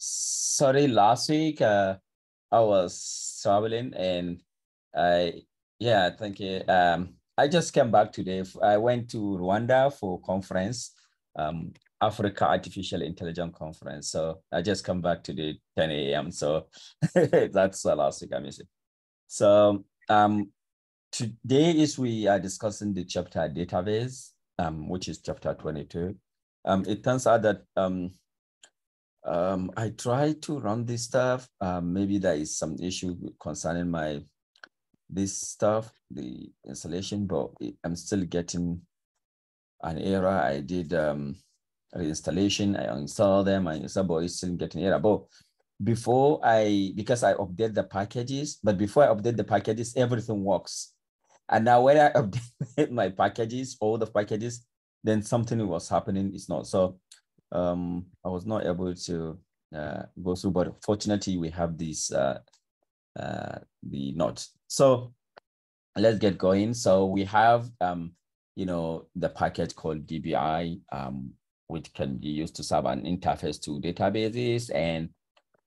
sorry, last week uh, I was traveling and I, yeah, thank you. Um, I just came back today. I went to Rwanda for conference, um, Africa Artificial Intelligence Conference. So I just come back today, 10 a.m. So that's the last week I missed it. So um, today is we are discussing the chapter database, um, which is chapter 22. Um, it turns out that um, um, I try to run this stuff. Um, maybe there is some issue concerning my this stuff, the installation, but I'm still getting an error. I did um, reinstallation, I installed them, I installed, but it's still getting error. But before I, because I update the packages, but before I update the packages, everything works. And now when I update my packages, all the packages, then something was happening. It's not. So um, I was not able to uh, go through, but fortunately we have this, uh, uh, the notes. So let's get going. So we have, um, you know, the package called DBI, um, which can be used to serve an interface to databases and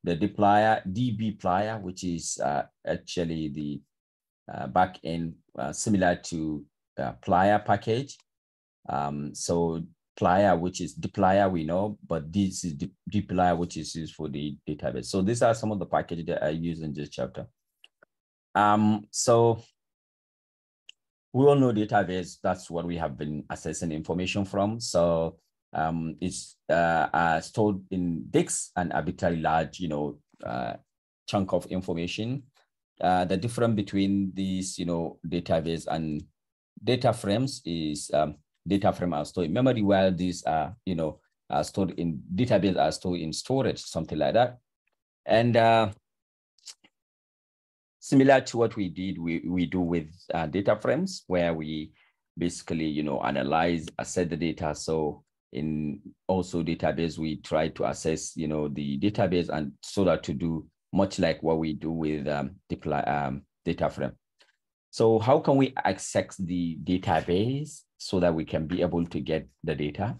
the deployer, dbplyr, which is uh, actually the uh, backend uh, similar to uh, package. Um, so Plyr, which is dplyr, we know, but this is dplyr, which is used for the database. So these are some of the packages that I use in this chapter. Um, so we all know database, that's what we have been assessing information from. So um, it's uh, uh, stored in disks and arbitrarily large, you know, uh, chunk of information. Uh, the difference between these, you know, database and data frames is um, data frame are stored in memory, while these are, you know, are stored in database are stored in storage, something like that. And uh, similar to what we did, we, we do with uh, data frames, where we basically, you know, analyze, assess the data. So in also database, we try to assess, you know, the database and so that to do much like what we do with um, dplyr, um, data frame. So how can we access the database so that we can be able to get the data?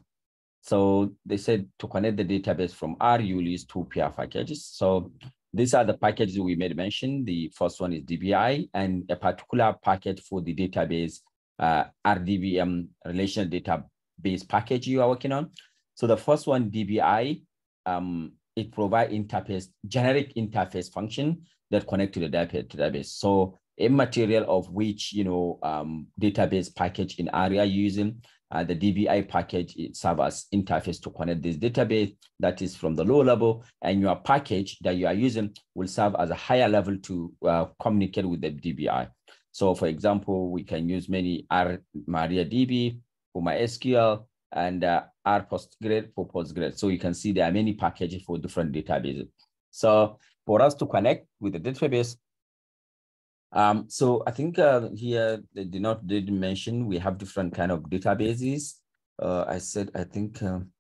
So they said to connect the database from R, you use two PR packages. So these are the packages we made mention. The first one is DBI and a particular package for the database uh, RDBM relational database package you are working on. So the first one, DBI, um, it provide interface, generic interface function that connect to the database. So a material of which, you know, um, database package in area using uh, the DBI package, it serves as interface to connect this database that is from the low level and your package that you are using will serve as a higher level to uh, communicate with the DBI. So for example, we can use many R MariaDB, for MySQL and uh, R Postgres for Postgres. So you can see there are many packages for different databases. So for us to connect with the database, um, so I think uh, here they did not did mention we have different kind of databases. Uh, I said I think um,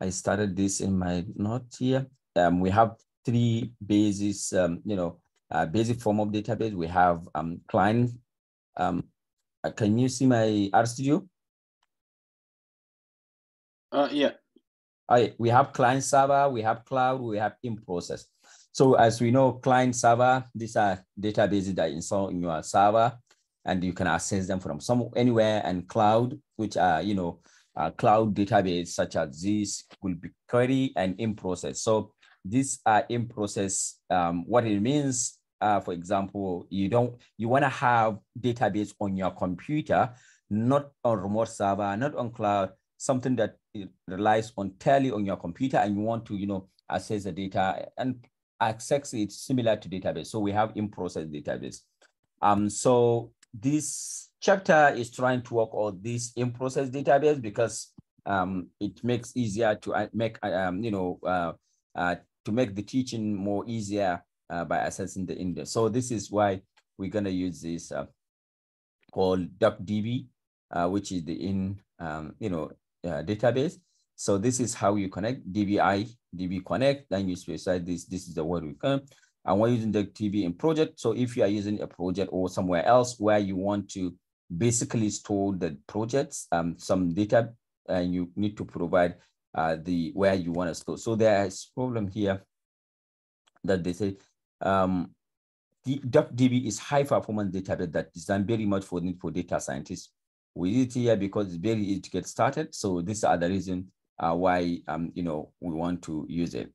I started this in my note here. Um, we have three bases, um, you know, uh, basic form of database. We have um, client. Um, uh, can you see my RStudio? Uh, yeah. I, we have client server, we have cloud, we have in process. So as we know, client server, these are databases that install in your server and you can access them from some anywhere and cloud, which are, you know, uh, cloud database such as this will be query and in process. So these are in process. Um, what it means, uh, for example, you don't, you want to have database on your computer, not on remote server, not on cloud, something that relies entirely on your computer and you want to, you know, access the data and access it similar to database. So we have in-process database. Um, so this chapter is trying to work on this in-process database because um, it makes easier to uh, make, um, you know, uh, uh, to make the teaching more easier uh, by accessing the index. So this is why we're gonna use this uh, called DuckDB, uh, which is the in, um, you know, uh, database. So this is how you connect DBI, DB connect, then you specify this, this is the word we come. And we're using the DB in project. So if you are using a project or somewhere else where you want to basically store the projects, um, some data, and you need to provide uh, the where you want to store. So there is problem here that they say um, the DuckDB is high performance database that designed very much for need for data scientists. We did it here because it's very easy to get started. So these are the reason uh, why um, you know we want to use it.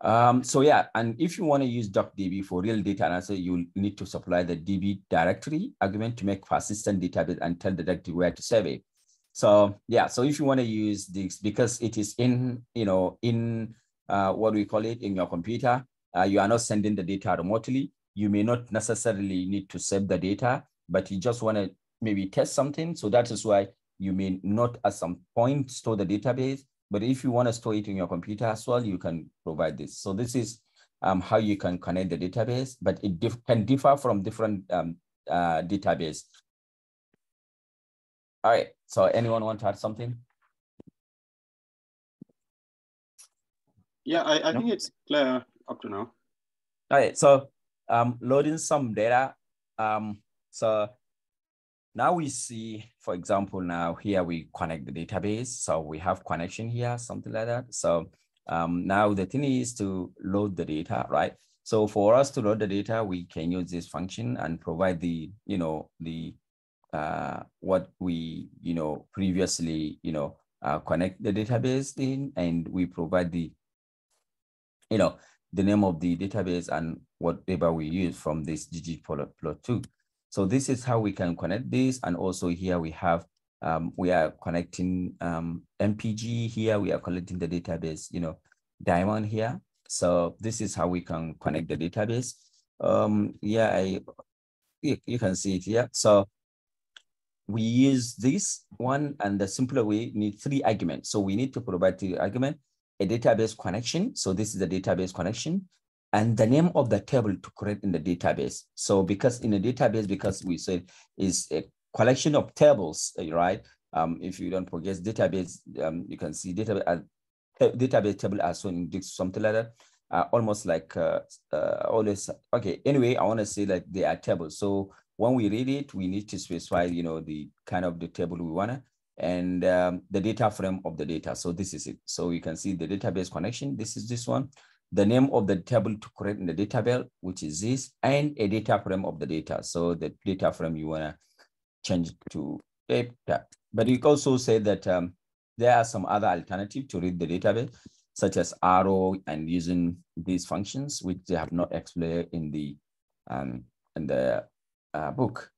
Um, so yeah, and if you want to use DuckDB for real data analysis, you need to supply the DB directory argument to make persistent database and tell the directory where to save it. So yeah, so if you want to use this because it is in you know in uh, what we call it in your computer, uh, you are not sending the data remotely. You may not necessarily need to save the data, but you just want to maybe test something. So that is why you may not at some point store the database, but if you want to store it in your computer as well, you can provide this. So this is um, how you can connect the database, but it can differ from different um, uh, database. All right, so anyone want to add something? Yeah, I, I no? think it's clear up to now. All right, so um, loading some data. Um, so now we see, for example, now here we connect the database. So we have connection here, something like that. So um, now the thing is to load the data, right? So for us to load the data, we can use this function and provide the, you know, the uh, what we, you know, previously, you know, uh, connect the database in, and we provide the, you know, the name of the database and whatever we use from this ggplot2. So this is how we can connect this. And also here we have, um, we are connecting um, MPG here, we are collecting the database, you know, diamond here. So this is how we can connect the database. Um, yeah, I, you, you can see it here. So we use this one and the simpler way need three arguments. So we need to provide the argument a database connection. So this is the database connection and the name of the table to create in the database. So because in a database, because we said is a collection of tables, right? Um, if you don't forget database, um, you can see database, uh, database table as well in something like that. Uh, almost like uh, uh, always, okay, anyway, I want to say that they are tables. So when we read it, we need to specify, you know, the kind of the table we want to and um, the data frame of the data. So this is it. So you can see the database connection. This is this one, the name of the table to create in the database, which is this, and a data frame of the data. So the data frame you want to change to data. But you also say that um, there are some other alternative to read the database, such as arrow and using these functions, which they have not explained in the um, in the uh, book.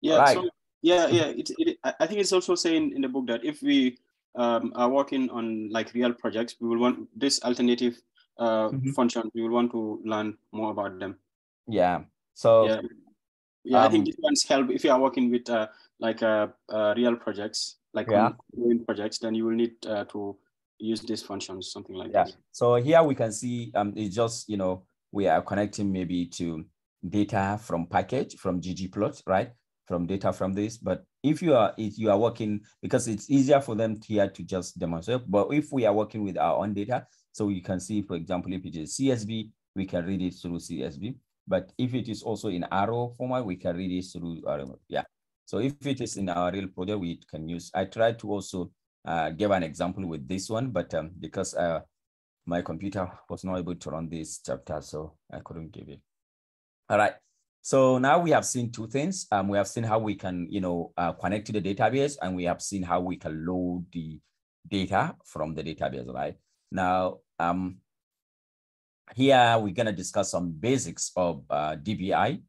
Yeah, right. so yeah yeah it, it, i think it's also saying in the book that if we um, are working on like real projects we will want this alternative uh, mm-hmm. function we will want to learn more about them yeah so yeah, yeah um, i think um, this one's help if you are working with uh, like uh, uh, real projects like yeah. projects then you will need uh, to use these functions something like yeah this. so here we can see um it's just you know we are connecting maybe to data from package from ggplot right from data from this. But if you are if you are working, because it's easier for them here to just demonstrate, but if we are working with our own data, so you can see, for example, if it is CSV, we can read it through CSV. But if it is also in arrow format, we can read it through arrow. Yeah. So if it is in our real project, we can use, I tried to also uh, give an example with this one, but um, because uh, my computer was not able to run this chapter, so I couldn't give it. All right. So now we have seen two things. Um, we have seen how we can, you know, uh, connect to the database, and we have seen how we can load the data from the database, right? Now, um, here we're gonna discuss some basics of uh, DBI.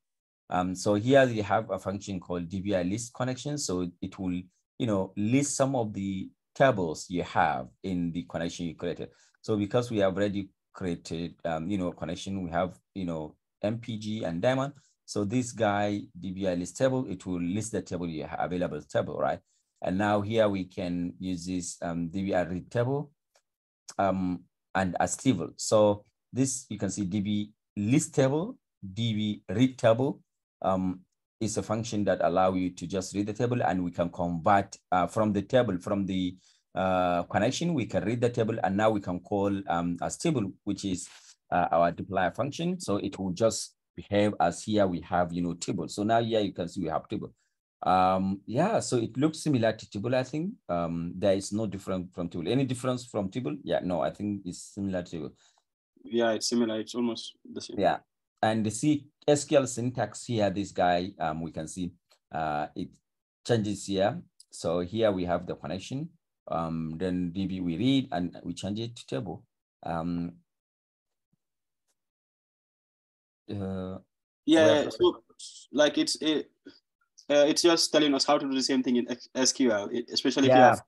Um, so here we have a function called DBI list connection. So it will, you know, list some of the tables you have in the connection you created. So because we have already created, um, you know, connection, we have, you know, MPG and Daemon. So this guy, DBI list table, it will list the table you have available table, right? And now here we can use this um, DBI read table um, and as table. So this, you can see DB list table, DB read table um, is a function that allow you to just read the table and we can convert uh, from the table, from the uh, connection, we can read the table and now we can call um, as table, which is uh, our dplyr function. So it will just behave as here we have, you know, table. So now here you can see we have table. Um, yeah, so it looks similar to table, I think. Um, there is no different from table. Any difference from table? Yeah, no, I think it's similar to yeah, it's similar. It's almost the same. Yeah, and the C SQL syntax here, this guy, um, we can see uh, it changes here. So here we have the connection. Um, then DB we read and we change it to table. Um, uh, yeah, so like it's it, uh, it's just telling us how to do the same thing in SQL, especially yeah. if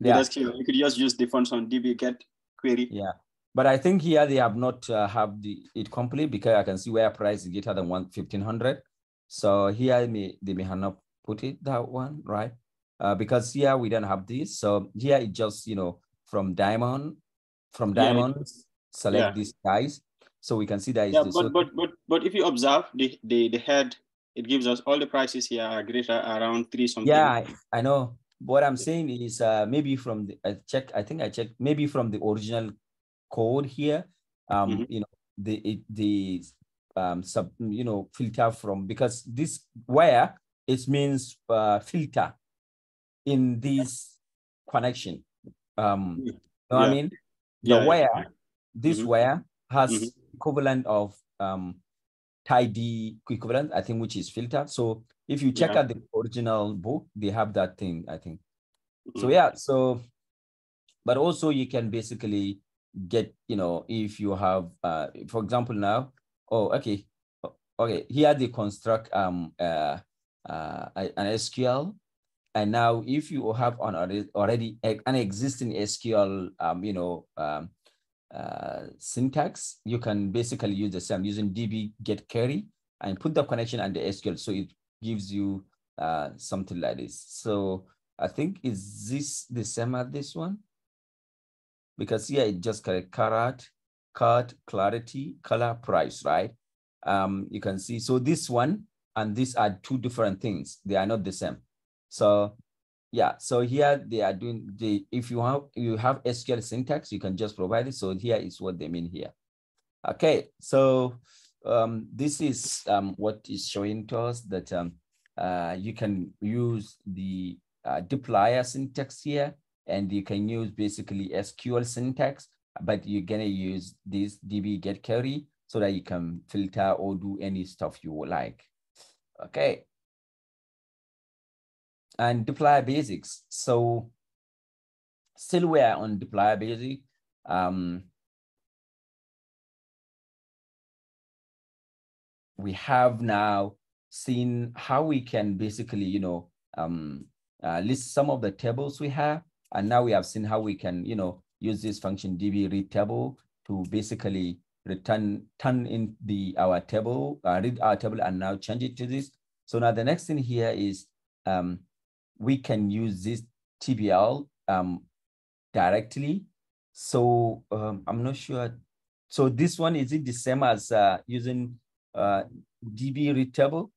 you have yeah. SQL. You could just use the function DB get query. Yeah, but I think here they have not uh, have the it complete because I can see where price is greater than one fifteen hundred. So here may, they may have not put it that one right uh, because here we don't have this. So here it just you know from diamond from diamond yeah, select yeah. these guys so we can see that. Yeah, but, but but but if you observe the the the head, it gives us all the prices here are greater around three something. Yeah, I, I know. What I'm saying is uh, maybe from the I check. I think I checked maybe from the original code here. Um, mm -hmm. you know the it, the um sub you know filter from because this where it means uh, filter in this connection. Um, you know yeah. what I mean? The yeah, yeah. this mm -hmm. where has mm -hmm equivalent of um, tidy equivalent, I think, which is filtered. So if you check yeah. out the original book, they have that thing, I think. Mm-hmm. So yeah, so, but also you can basically get, you know, if you have, uh, for example, now, oh, okay, okay, here they construct um uh, uh an SQL, and now if you have on already an existing SQL, um, you know, um, uh, syntax, you can basically use the same using db get query and put the connection and the SQL. So it gives you uh, something like this. So I think is this the same as this one? Because here it just carat, cut, clarity, color, price, right? Um, you can see, so this one and these are two different things. They are not the same. So yeah, so here they are doing the, if you have, you have SQL syntax, you can just provide it. So here is what they mean here. Okay, so um, this is um, what is showing to us that um, uh, you can use the uh, dplyr syntax here, and you can use basically SQL syntax, but you're gonna use this db get query so that you can filter or do any stuff you like. Okay, and dplyr basics. So still we are on dplyr basic. Um, we have now seen how we can basically, you know, um, uh, list some of the tables we have. And now we have seen how we can, you know, use this function db read table to basically return turn in the our table, uh, read our table and now change it to this. So now the next thing here is um, we can use this TBL um, directly. So um, I'm not sure. So this one, is it the same as uh, using uh, DB read table?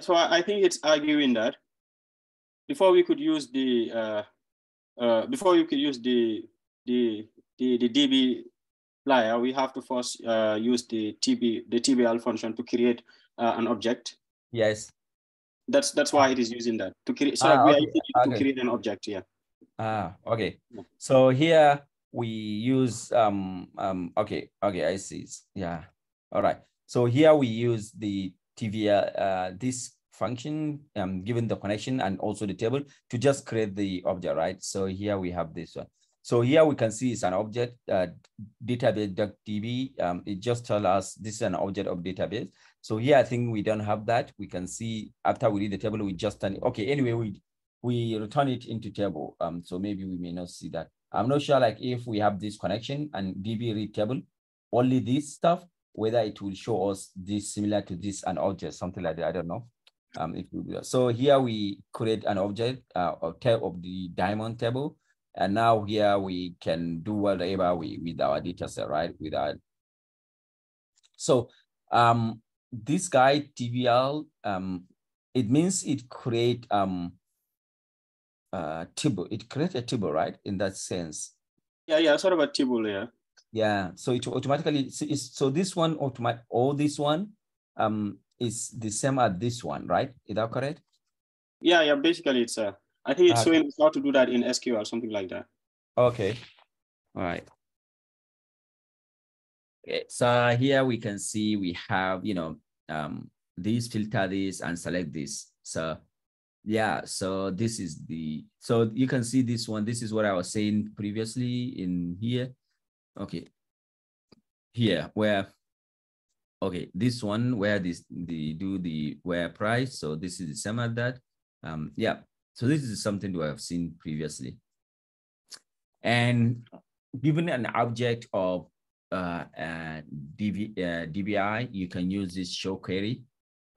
So I think it's arguing that before we could use the uh, uh, before you could use the the the, the DB Dplyr, we have to first uh, use the TB the TBL function to create uh, an object. Yes. That's that's why it is using that to create. So ah, we okay. are okay. to create an object here. Ah, okay. So here we use um um okay okay I see yeah all right. So here we use the TBL uh this function um given the connection and also the table to just create the object right. So here we have this one. So here we can see it's an object uh, database.db. Um, it just tells us this is an object of database. So here I think we don't have that. We can see after we read the table, we just turn it. Okay, anyway, we we return it into table. Um, so maybe we may not see that. I'm not sure like if we have this connection and db read table, only this stuff, whether it will show us this similar to this an object, something like that. I don't know. Um, if we. So here we create an object uh, of, of the diamond table. And now here we can do whatever we with our data set, right? With our so um this guy TBL um it means it create um uh table. It create a table right? In that sense. Yeah yeah sort of a table yeah. Yeah so it automatically is so this one automatic all this one um is the same as this one right? Is that correct? Yeah yeah basically it's a I think it's uh, showing how to do that in SQL, or something like that. Okay. All right. Okay, so here we can see we have, you know, um, this filter this and select this. So yeah, so this is the, so you can see this one. This is what I was saying previously in here. Okay. Here where, okay, this one where this, the do the where price. So this is the same as that. Um, yeah, so this is something that I've seen previously. And given an object of uh, uh, DB, uh, DBI, you can use this show query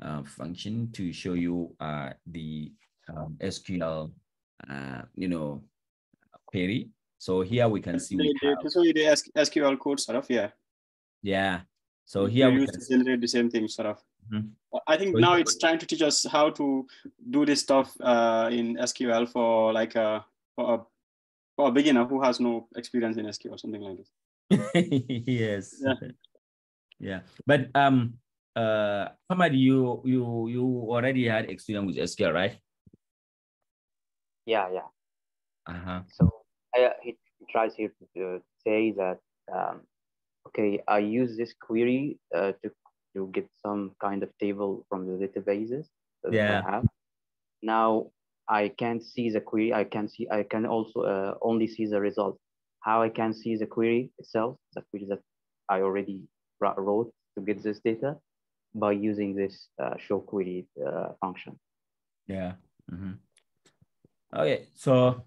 uh, function to show you uh, the um, SQL, uh, you know, query. So here we can see. We have, so the SQL code sort of, yeah. Yeah. So here we can generate the same thing sort of. Mm -hmm. I think so now it's trying to teach us how to do this stuff uh, in SQL for like a for a for a beginner who has no experience in SQL or something like this. yes. Yeah. yeah. But um uh Hamad, you you you already had experience with SQL, right? Yeah, yeah. Uh-huh. So I, uh, he tries here to uh, say that um, okay, I use this query uh, to to get some kind of table from the databases that yeah. I have. Now I can't see the query. I can see. I can also uh, only see the result. How I can see the query itself, the query that I already wrote to get this data, by using this uh, show query uh, function. Yeah. Mm -hmm. Okay. So,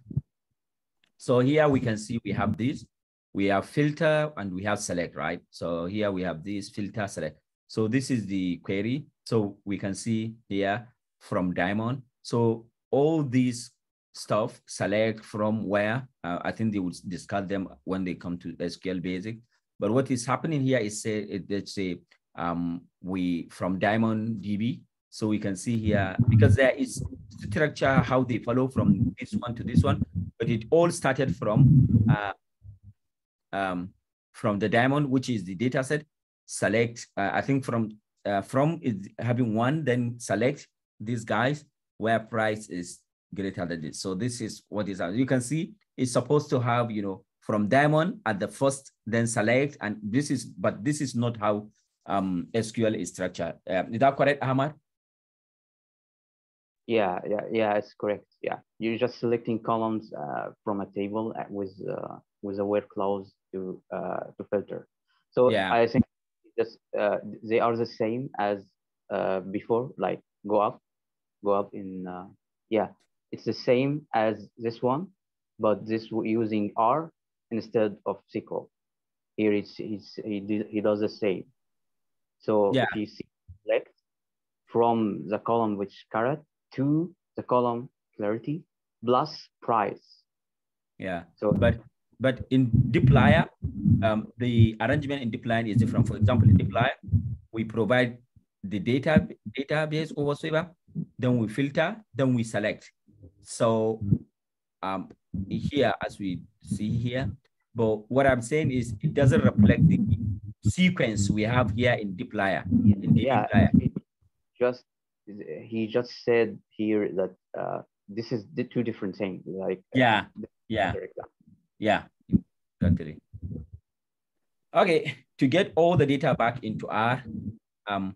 so here we can see we have this. We have filter and we have select, right? So here we have this filter select. So this is the query. So we can see here from Diamond. So all these stuff select from where uh, I think they would discuss them when they come to SQL basic. But what is happening here is say let's say um, we from Diamond DB. So we can see here because there is structure how they follow from this one to this one, but it all started from uh, um, from the Diamond, which is the data set. Select, uh, I think from uh, from is having one, then select these guys where price is greater than this. So this is what is, you can see it's supposed to have, you know, from diamond at the first, then select, and this is, but this is not how um, SQL is structured. Uh, is that correct, Ahmad? Yeah, yeah, yeah, it's correct. Yeah, you're just selecting columns uh, from a table with uh, with a where clause to uh, to filter. So yeah. I think just uh, they are the same as uh, before, like go up, go up in, uh, yeah, it's the same as this one, but this we using R instead of SQL. Here it's, it's, he, he does the same. So yeah. if you select from the column which carat to the column clarity plus price. Yeah. So but but in dplyr, um, the arrangement in dplyr is different. For example, in dplyr, we provide the data database or whatsoever, then we filter, then we select. So um, here, as we see here, but what I'm saying is it doesn't reflect the sequence we have here in dplyr. In yeah, just he just said here that uh, this is the two different things. Like yeah, uh, yeah, yeah, exactly. Okay, to get all the data back into R, um,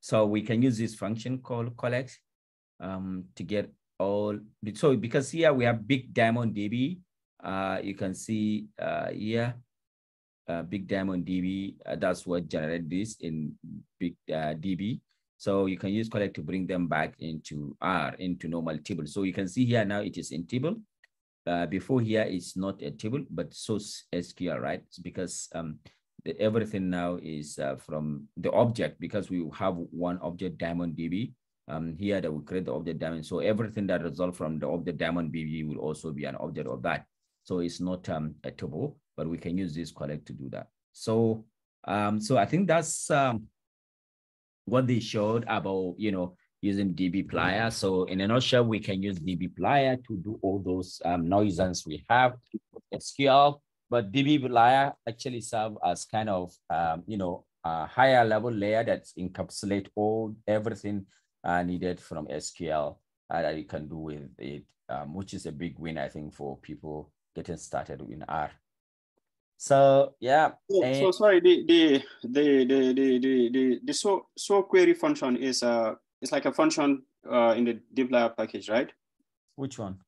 so we can use this function called collect um, to get all, so because here we have big diamond DB, uh, you can see uh, here, uh, big diamond DB, uh, that's what generated this in big uh, DB. So you can use collect to bring them back into R, into normal table. So you can see here now it is in table. Uh, before here it's not a table, but source SQL, right? It's because um, the, everything now is uh, from the object because we have one object diamond DB um, here that we create the object diamond. So everything that results from the object diamond DB will also be an object of that. So it's not um, a table, but we can use this collect to do that. So, um, so I think that's um, what they showed about, you know, using dbplyr. So in a nutshell, we can use dbplyr to do all those um, nuisance we have SQL but dbplyr actually serve as kind of, um, you know, a higher level layer that encapsulate all everything uh, needed from SQL uh, that you can do with it, um, which is a big win, I think, for people getting started in R. So yeah. So, and, so sorry, the the the the the the the, the so so query function is uh it's like a function uh in the dplyr package, right? Which one?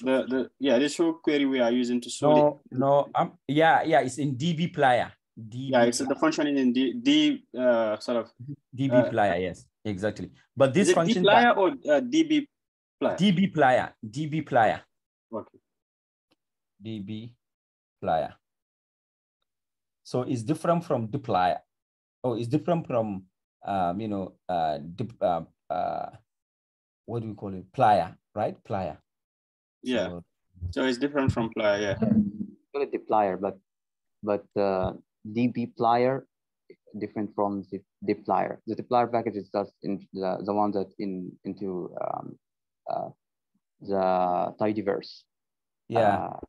The the yeah, the show query we are using to show. No, the, no, um, yeah, yeah, it's in dbplyr. DB yeah, it's the function in D, D uh, sort of DB uh, plier. Yes, exactly. But this function plier or uh, DB plier. DB plier. DB plier. Okay. DB plier. So it's different from dplyr. Oh, it's different from um, you know uh, dip, uh, uh, what do we call it? Plier, right? Plier. Yeah. So, so it's different from plier. Yeah. Call it dplyr, but but uh, dbplyr different from the dplyr. The dplyr package is just in the, the one that in into um, uh, the tidyverse. Yeah. Uh,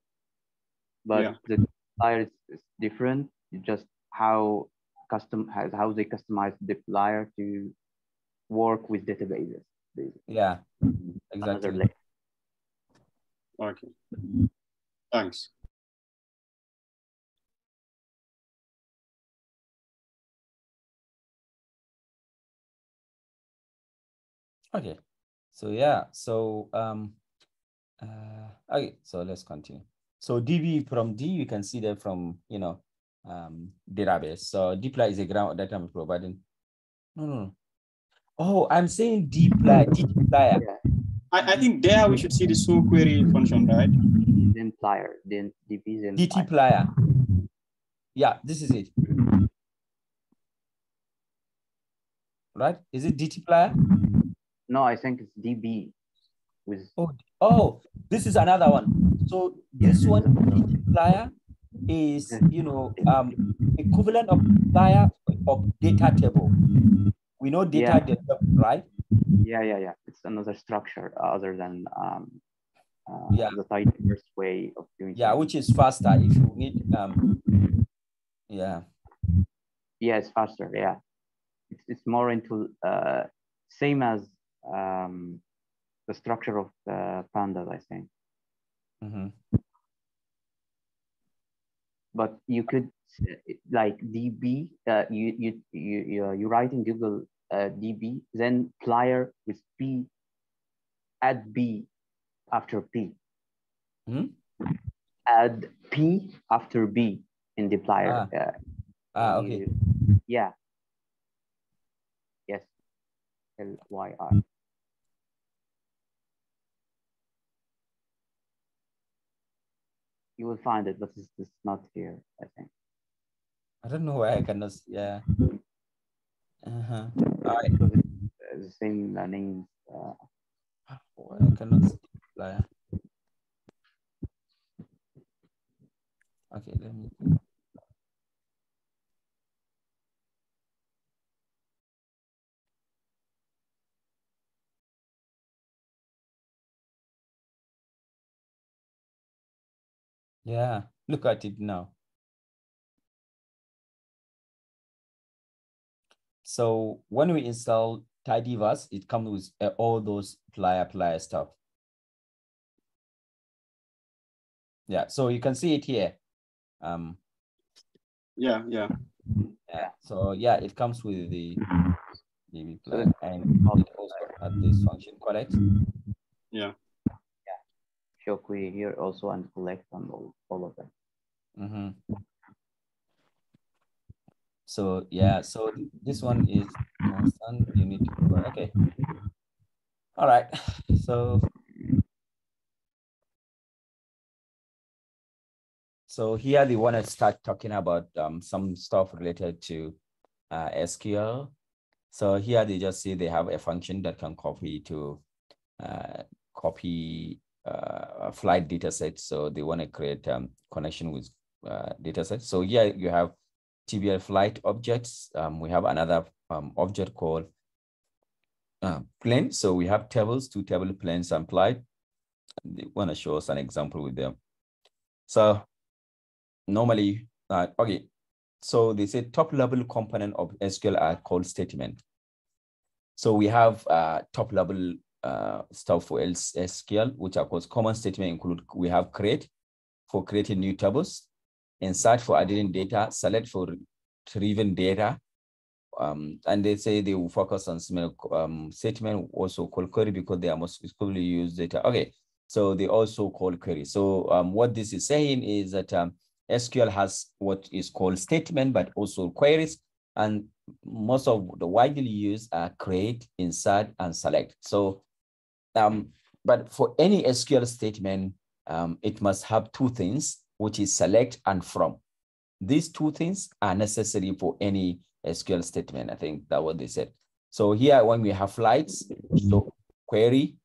but yeah. the dplyr is, is, different. just how custom has how they customize dplyr to work with databases. Basically. Yeah. Exactly. Okay. Thanks. Okay, so yeah, so um, uh, okay, so let's continue. So DB from D, you can see that from you know um, database. So dplyr is a ground that I'm providing. No, no, no. Oh, I'm saying dplyr, dplyr. Yeah. I, I think there we should see the so query function, right? Then plier, then db then dtplyr. Yeah, this is it. Right? Is it dtplyr? No, I think it's DB. With oh, oh, this is another one. So this one dtplyr is you know um equivalent of dtplyr of data table. We know data yeah. table, right? Yeah, yeah, yeah. It's another structure other than um uh, yeah the tidyverse way of doing. Yeah, which is faster if you need um yeah. Yeah, it's faster. Yeah, it's it's more into uh same as um, the structure of the pandas, I think. Mm-hmm. But you could like DB, uh, you, you, you, you write in Google uh, DB, then plier with P, add B after P. Mm-hmm. Add P after B in the plier. Ah, uh, ah okay. You, yeah. Yes. L Y R. you will find it, but it's, it's not here, I think. I don't know why I cannot, yeah. Uh-huh. Right. The same uh, names. Uh, why I cannot see flyer. Okay, let me. Yeah, look at it now. So when we install tidyverse, it comes with uh, all those plier plier stuff. Yeah, so you can see it here. Um, yeah, yeah. Yeah, so yeah, it comes with the DB plier and it also has this function, correct? Yeah show query here also and collect on all, all of them. Mm -hmm. So yeah, so this one is constant. You need to okay. All right. So so here they want to start talking about um, some stuff related to uh, SQL. So here they just say they have a function that can copy to uh, copy uh, flight data set. So they want to create um, connection with uh, data set. So here you have TBL flight objects. Um, we have another um, object called uh, plane. So we have tables, two table planes applied. They want to show us an example with them. So normally, uh, okay, so they say top level component of SQL are called statement. So we have uh, top level uh, stuff for SQL, which are called common statement include, we have create for creating new tables, insert for adding data, select for retrieving data, um, and they say they will focus on similar um, statement, also called query because they are most frequently used data. Okay, so they also call query. So um, what this is saying is that um, SQL has what is called statement, but also queries. And most of the widely used are create, insert, and select. So, um, but for any SQL statement, um, it must have two things, which is select and from. These two things are necessary for any SQL statement. I think that what they said. So here, when we have flights, so query,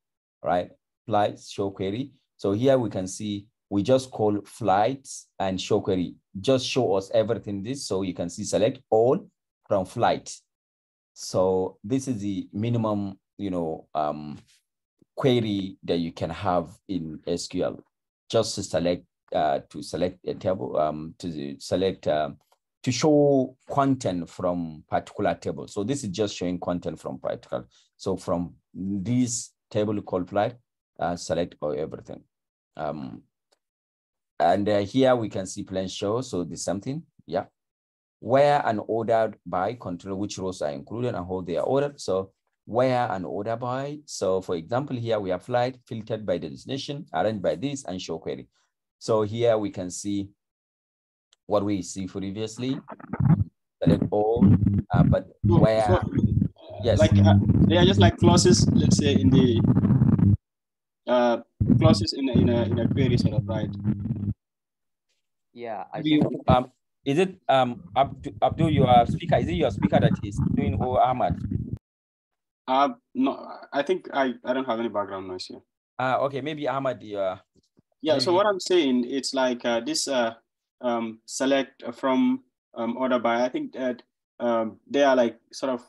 right? Flights show query. So here we can see we just call flights and show query. Just show us everything this so you can see select all from flight. So this is the minimum, you know, um, query that you can have in SQL. Just to select uh, to select a table, um, to select um, to show content from particular table. So this is just showing content from particular. So from this table called flight, uh, select all everything. Um, and uh, here we can see plan show. So the something, yeah. Where and ordered by control which rows are included and how they are ordered. So where and order by. So for example, here we have flight filtered by the destination, arranged by this and show query. So here we can see what we see previously, select all, uh, but where, so, yes. Like uh, they are just like clauses, let's say in the uh, clauses in a, in a, in a query setup, right? Yeah. I think... um, is it um Abdul, your speaker? Is it your speaker that is doing or Ahmad? Uh, no, I think I, I don't have any background noise here. Uh, okay, maybe Ahmad, yeah. Yeah, maybe... so what I'm saying, it's like uh, this uh, um, select from um, order by. I think that um, they are like sort of,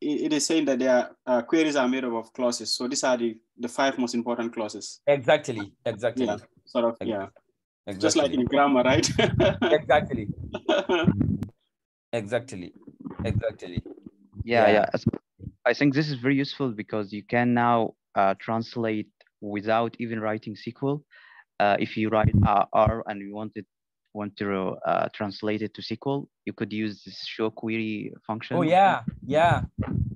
it, it is saying that their uh, queries are made up of clauses. So these are the, the five most important clauses. Exactly, exactly. Yeah, sort of, yeah. Exactly. Just like in grammar, right? exactly. exactly. Exactly. Yeah, yeah, yeah. I think this is very useful because you can now uh, translate without even writing SQL. Uh, if you write R and you want it want to uh, translate it to SQL, you could use this show query function. Oh yeah, yeah,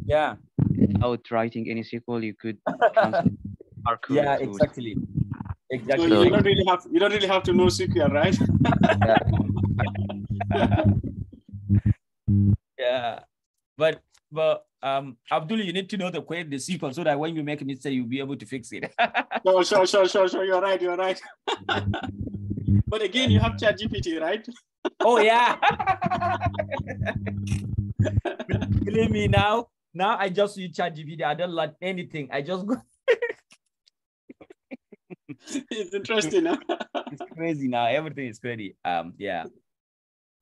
yeah. Without writing any SQL, you could translate our code. Yeah, exactly. Exactly. So you don't really have you don't really have to know SQL, right? yeah. yeah. But but um Abdul, you need to know the query the SQL so that when you make a mistake, you'll be able to fix it. sure, sure, sure, sure, sure. You're right, you're right. But again, you have ChatGPT, right? Oh yeah. Believe me now. Now I just use ChatGPT. I don't learn anything. I just go. it's interesting. Huh? it's crazy now. Everything is crazy. Um, yeah.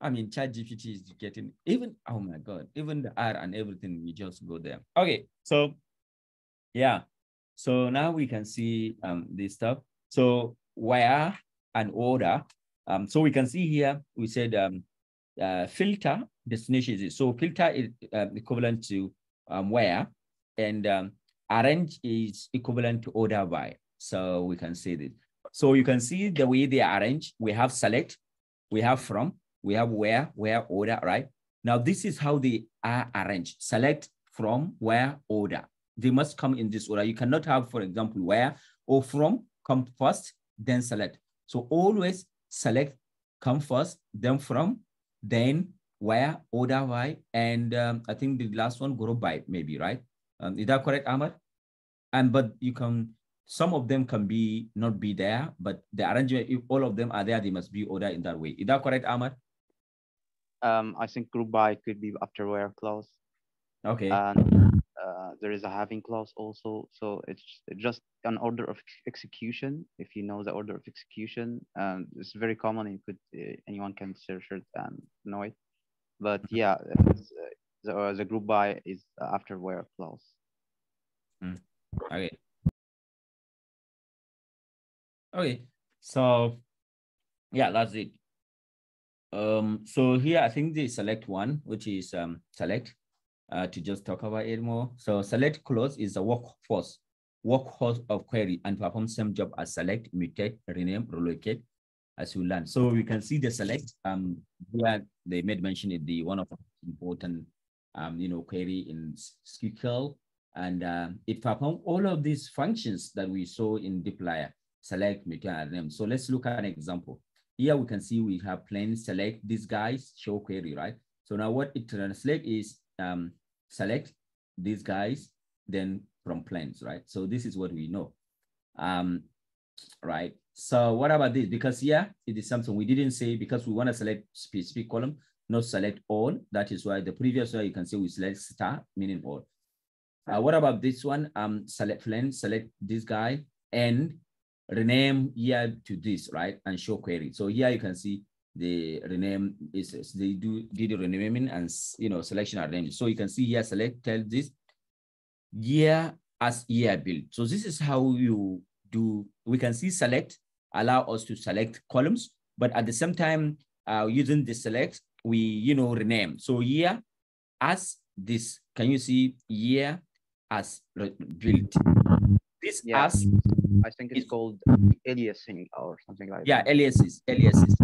I mean, ChatGPT is getting even. Oh my god! Even the R and everything. We just go there. Okay. So, yeah. So now we can see um this stuff. So where and order. Um, so we can see here, we said um, uh, filter destination is so filter is uh, equivalent to um, where and um, arrange is equivalent to order by. So we can see this. So you can see the way they are arranged. We have select, we have from, we have where, where, order, right? Now this is how they are arranged. Select, from, where, order. They must come in this order. You cannot have, for example, where or from come first, then select. So always select come first, then from, then where, order why, and um, I think the last one group by maybe, right? Um, is that correct, Ahmad? And but you can, some of them can be not be there, but the arrangement, if all of them are there, they must be ordered in that way. Is that correct, Ahmad? Um, I think group by could be after where clause. Okay. And uh, there is a having clause also. So it's just an order of execution. If you know the order of execution, um, it's very common. You could uh, anyone can search it and know it. But mm-hmm. yeah, uh, the, uh, the group by is after where clause. Mm. Okay. Okay. So yeah, that's it. Um, so here I think the select one, which is um select uh, to just talk about it more. So select clause is a workforce. workhorse of query and perform same job as select, mutate, rename, relocate, as you learn. So we can see the select um where they made mention in the one of the important um you know query in SQL and uh, it perform all of these functions that we saw in dplyr, select, mutate, rename. So let's look at an example. Here we can see we have plain select these guys show query, right? So now what it translates is um, select these guys, then from planes, right? So this is what we know, um, right? So what about this? Because here it is something we didn't say because we want to select specific column, not select all. That is why the previous way you can say we select star, meaning all. Uh, what about this one? Um, select plain, select this guy and rename here to this, right? And show query. So here you can see the rename is they do did the renaming and you know selection named. So you can see here select tell this year as year build. So this is how you do. We can see select allow us to select columns, but at the same time uh, using the select we you know rename. So year as this. Can you see year as built? This yeah. as I think it's, called aliasing or something like yeah, that. Yeah, aliases, aliases.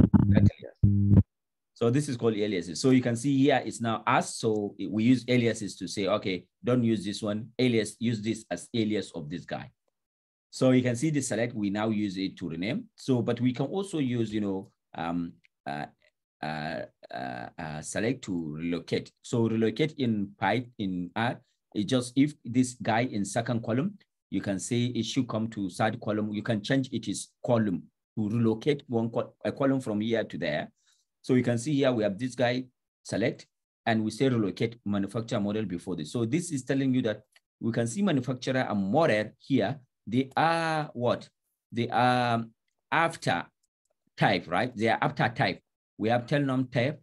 So this is called aliases. So you can see here it's now us. So we use aliases to say, okay, don't use this one. Alias, use this as alias of this guy. So you can see the select, we now use it to rename. So, but we can also use, you know, um, uh, uh, uh, uh select to relocate. So relocate in Python in R, it just if this guy in second column, you can say it should come to side column. You can change it is column to relocate one a column from here to there. So you can see here we have this guy select and we say relocate manufacturer model before this. So this is telling you that we can see manufacturer and model here. They are what? They are after type, right? They are after type. We have tailnum type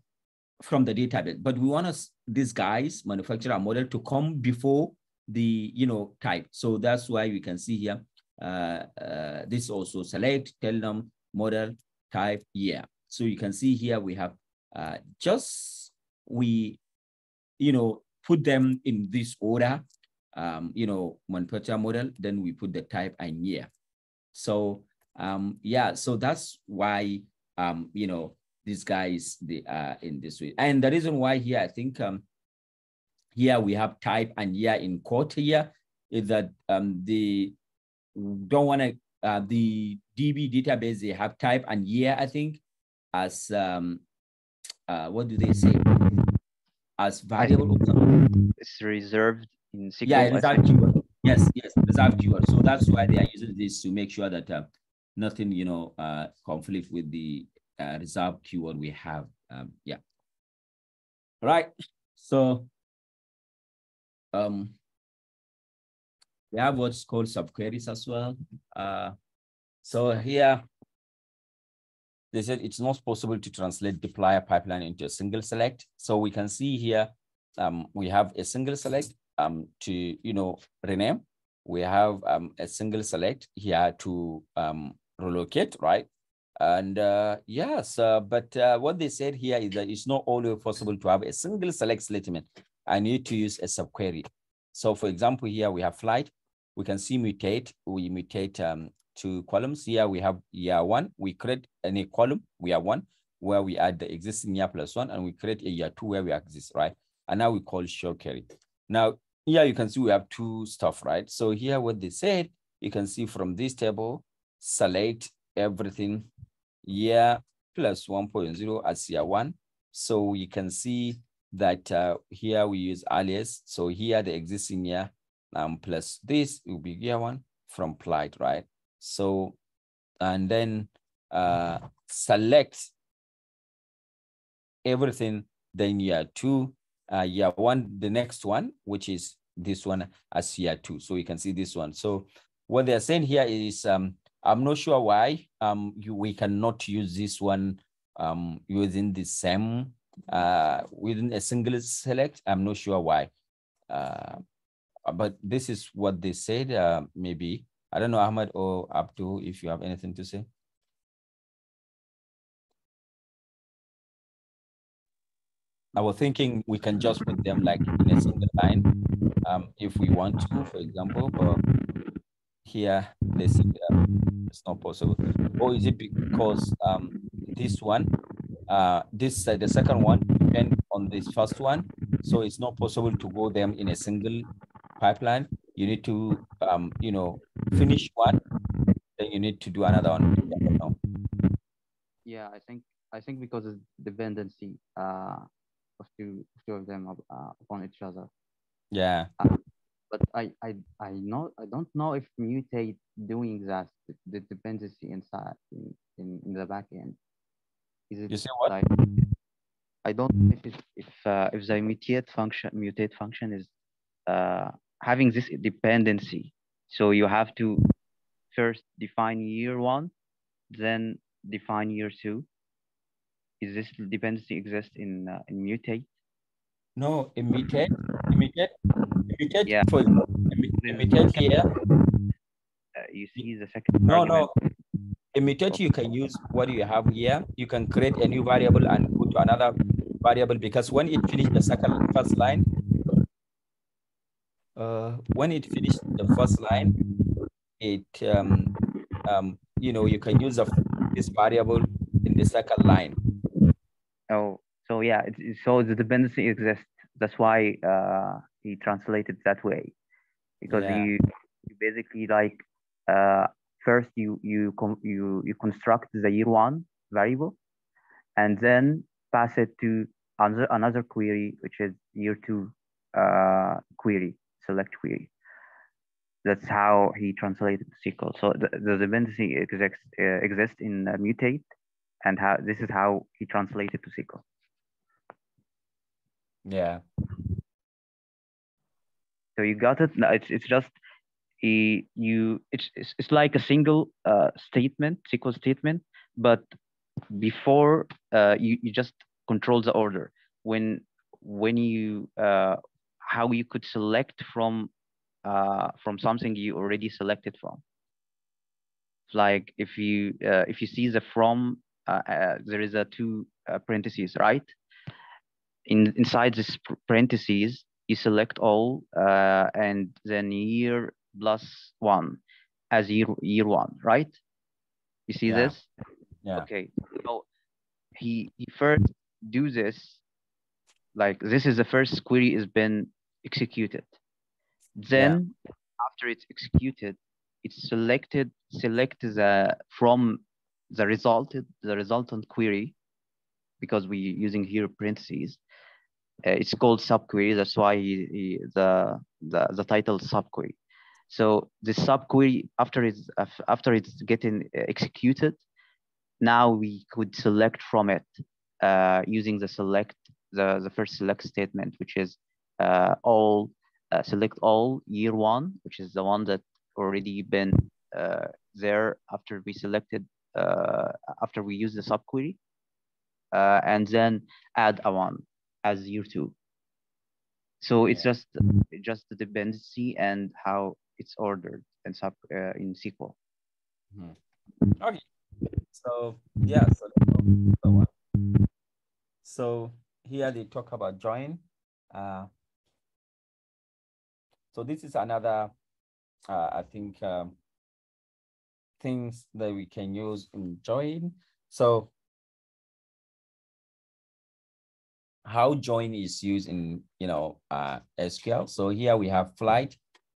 from the database, but we want us these guys manufacturer model to come before the you know type. So that's why we can see here. Uh, uh, this also select, tell them model type year. So you can see here we have uh, just we you know put them in this order. Um, you know manufacturer model, then we put the type and year. So um, yeah, so that's why um, you know these guys they are in this way. And the reason why here I think um, here we have type and year in quote here is that um, the don't want to uh, the DB database they have type and year I think as um, uh, what do they say as variable. It's reserved in SQL. Yeah, reserved keyword. Yes, yes, reserved keyword. So that's why they are using this to make sure that uh, nothing you know uh, conflict with the uh, reserved keyword we have. Um, yeah. All right. So um, we have what's called subqueries as well. Uh, so here, they said it's not possible to translate dplyr pipeline into a single select. So we can see here, um, we have a single select um, to, you know, rename. We have um, a single select here to um, relocate, right? And uh, yes, uh, but uh, what they said here is that it's not always possible to have a single select statement. I need to use a subquery. So for example, here we have flight. We can see mutate. We mutate um, two columns. Here we have year one. We create any column, we have one, where we add the existing year plus one, and we create a year two where we exist, right? And now we call show query. Now, here you can see we have two stuff, right? So here what they said, you can see from this table, select everything year plus 1.0 as year one. So you can see that uh, here we use alias. So here the existing year um, plus this will be year one from flight, right? So, and then uh, select everything, then year two, uh, year one, the next one, which is this one as year two. So you can see this one. So what they're saying here is, um, I'm not sure why um, you, we cannot use this one um, using the same uh, within a single select. I'm not sure why. Uh, but this is what they said, uh, maybe. I don't know, Ahmed or Abdul, if you have anything to say. I was thinking we can just put them like in a single line um, if we want to, for example, but here this uh, it's not possible or is it because um this one uh this uh, the second one depend on this first one. So it's not possible to go them in a single pipeline. You need to um you know finish one then you need to do another one. Yeah i think i think because of dependency uh of two, two of them uh, upon each other. Yeah. Uh, but I, I I know I don't know if mutate doing that the dependency inside in, in, in the back end. Is it you say what? Like, I don't know if if uh, if the mutate function mutate function is uh, having this dependency. So you have to first define year one, then define year two. Is this dependency exist in uh, in mutate? No, in mutate, in mutate Imitate yeah. for imitate here. Uh, you see the second. No, argument. no. Imitate you can use what you have here. You can create a new variable and put to another variable because when it finished the second first line, uh, when it finished the first line, it um, um, you know you can use of this variable in the second line. Oh, so yeah, it, so the dependency exists. That's why uh, he translated that way because yeah. you, you basically like uh, first you you you you construct the year one variable and then pass it to another another query which is year two uh, query select query that's how he translated SQL. So the, the dependency exists, uh, exists in uh, mutate, and how this is how he translated to SQL. Yeah, so you got it. No, it's it's just you. It's, it's it's like a single uh, statement, SQL statement, but before uh, you you just control the order when when you uh, how you could select from uh, from something you already selected from. Like if you uh, if you see the from uh, uh, there is a two uh, parentheses right. In inside this parentheses you select all uh, and then year plus one as year year one, right? You see yeah. this? Yeah. Okay. So he he first do this, like this is the first query has been executed. Then yeah. after it's executed, it's selected select the from the resulted the resultant query because we're using here parentheses uh, it's called subquery. That's why he, he, the, the the title subquery. So the subquery after it's after it's getting executed, now we could select from it uh, using the select the the first select statement, which is uh, all uh, select all year one, which is the one that already been uh, there after we selected uh, after we use the subquery, and then add a one as year two. So it's just just the dependency and how it's ordered and sub uh, in SQL. Mm-hmm. Okay. So yeah. So, so, so here they talk about join. Uh, so this is another, uh, I think, um, things that we can use in join. So how join is used in you know uh, SQL. So here we have flight,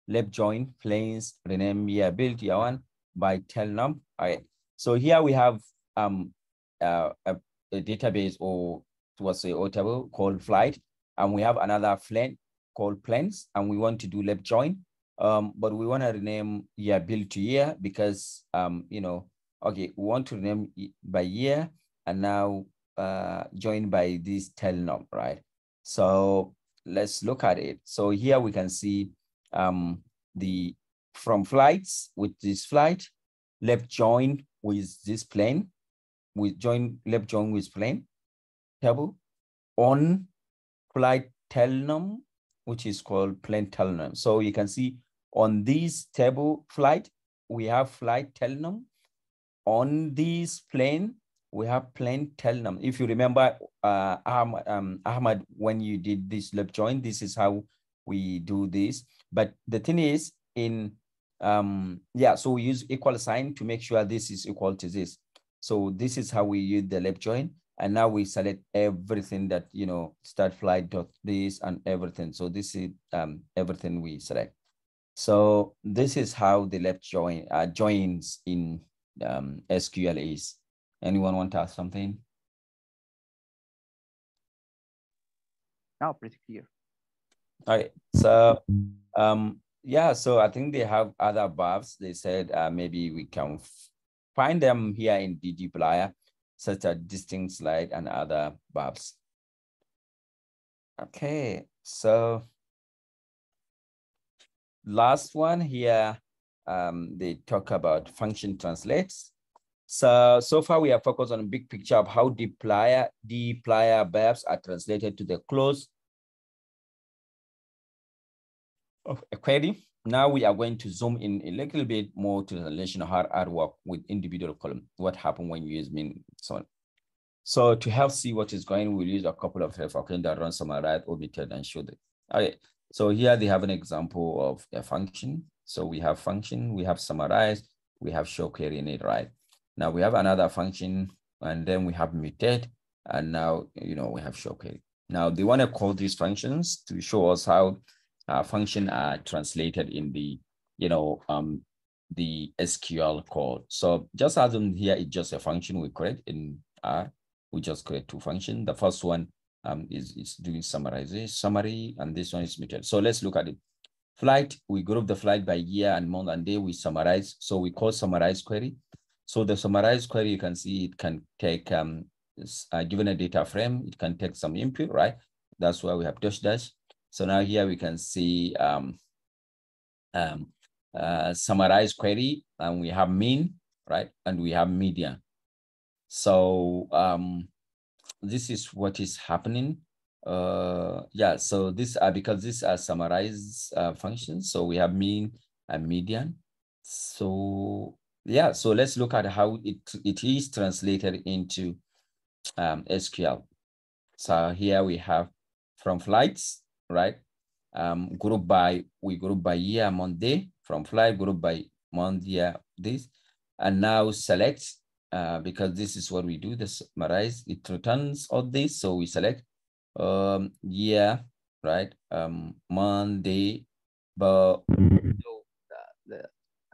left join, planes, rename year one by tailnum. All right. So here we have um uh, a, a database or was a table called flight, and we have another flan called planes, and we want to do left join. Um, but we want to rename year built to year because um, you know, okay, we want to rename by year, and now uh, joined by this tailnum, right? So let's look at it. So here we can see um, the from flights with this flight, left join with this plane, with join left join with plane table on flight tailnum, which is called plane tailnum. So you can see on this table flight, we have flight tailnum. On this plane, we have plane tailnum. If you remember, uh, Ahmad, um, Ahmad, when you did this left join, this is how we do this. But the thing is, in um, yeah, so we use equal sign to make sure this is equal to this. So this is how we use the left join. And now we select everything that, you know, start flight dot this and everything. So this is um, everything we select. So this is how the left join uh, joins in um, SQL is. Anyone want to ask something? No, pretty clear. All right. So um, yeah, so I think they have other buffs. They said uh, maybe we can find them here in dplyr, such as distinct slice and other buffs. Okay, so last one here, um, they talk about function translates. So, so far we have focused on a big picture of how dplyr, dplyr verbs are translated to the close of a query. Now we are going to zoom in a little bit more to the relation of hard artwork with individual column. What happened when you use mean so on. So to help see what is going, we'll use a couple of functions that run summarize, omitted, and show it. Okay, so here they have an example of a function. So we have function, we have summarize, we have show query in it, right? Now we have another function, and then we have mutate, and now you know we have show query. Now they want to call these functions to show us how uh, function are translated in the, you know, um, the SQL code. So just as in here, it's just a function we create in R. We just create two functions. The first one um, is, is doing summarization, summary, and this one is muted. So let's look at it. Flight, we group the flight by year and month and day, we summarize. So we call summarize query. So the summarize query, you can see it can take, um, uh, given a data frame, it can take some input, right? That's why we have dash dash. So now here we can see um, um, uh, summarize query and we have mean, right? And we have median. So um, this is what is happening. Uh, yeah, so this are because these are summarized uh, functions. So we have mean and median. So yeah, so let's look at how it, it is translated into um, SQL. So here we have from flights, right? Um, group by, we group by year, month, day, from flight, group by month, year, this. And now select, uh, because this is what we do, the summarize, it returns all this. So we select um, year, right? Um, month, day, but.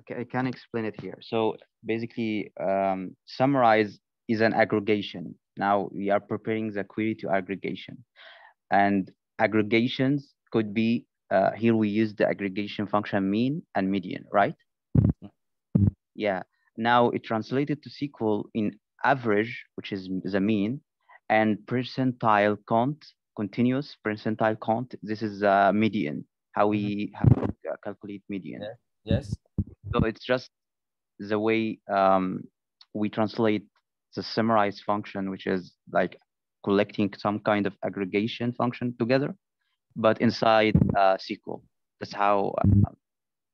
Okay, I can explain it here. So basically, um, summarize is an aggregation. Now we are preparing the query to aggregation. And aggregations could be, uh, here we use the aggregation function mean and median, right? Yeah, now it translated to SQL in average, which is the mean, and percentile count, continuous percentile count. This is uh, median, how we mm-hmm. uh, calculate median. Yeah. Yes. So it's just the way um, we translate the summarize function, which is like collecting some kind of aggregation function together, but inside uh, SQL. That's how uh,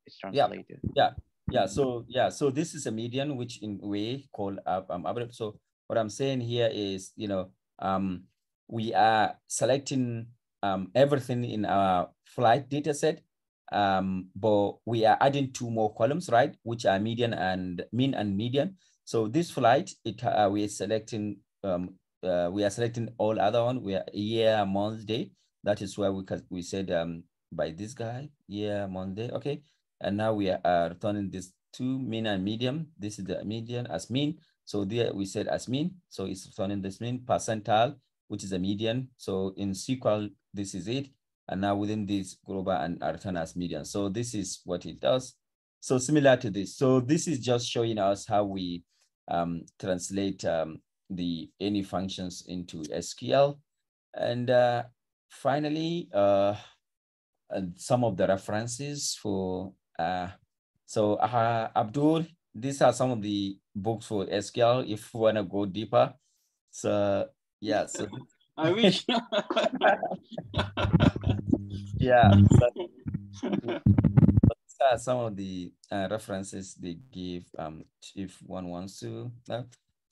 it's translated. Yeah. yeah, yeah. So yeah, so this is a median, which in way called uh, um, so what I'm saying here is, you know, um, we are selecting um, everything in our flight data set, um, but we are adding two more columns, right? Which are median and mean and median. So this flight, it uh, we are selecting um, uh, we are selecting all other one. We are year, month, day. That is why we we said um by this guy year, month, day. Okay, and now we are returning this two mean and median. This is the median as mean. So there we said as mean. So it's returning this mean percentile, which is a median. So in SQL, this is it. And now within this global and return as median. So this is what it does. So similar to this. So this is just showing us how we um, translate um, the any functions into SQL. And uh, finally, uh, some of the references for, uh, so uh, Abdul, these are some of the books for SQL if you want to go deeper. So yeah, so. I wish. yeah. So, are some of the uh, references they give um, if one wants to.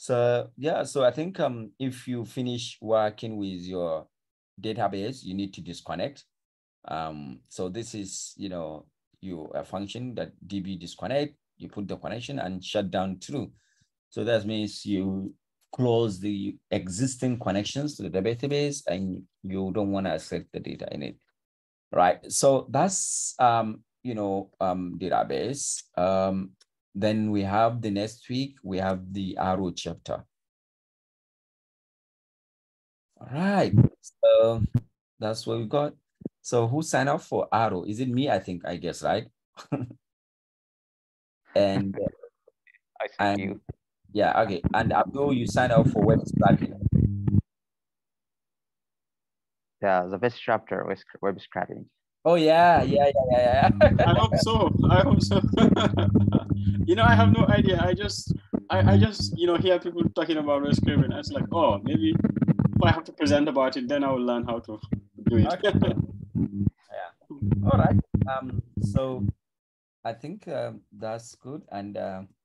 So yeah, so I think um, if you finish working with your database, you need to disconnect. Um, so this is, you know, you a function that db disconnect, you put the connection and shut down true. So that means you close the existing connections to the database and you don't want to accept the data in it, right? So that's, um, you know, um, database. Um, then we have the next week, we have the arrow chapter. All right, so that's what we got. So who signed up for arrow? Is it me? I think, I guess, right? and I see and, you. Yeah, okay. And Abdul, you signed up for web scraping. Yeah, the best chapter was web scraping. Oh yeah, yeah, yeah, yeah, yeah. I hope so. I hope so. you know, I have no idea. I just, I, I just, you know, hear people talking about web scraping. It's like, oh, maybe if I have to present about it, then I will learn how to do it. Okay. yeah. All right. Um. So, I think um, that's good, and uh,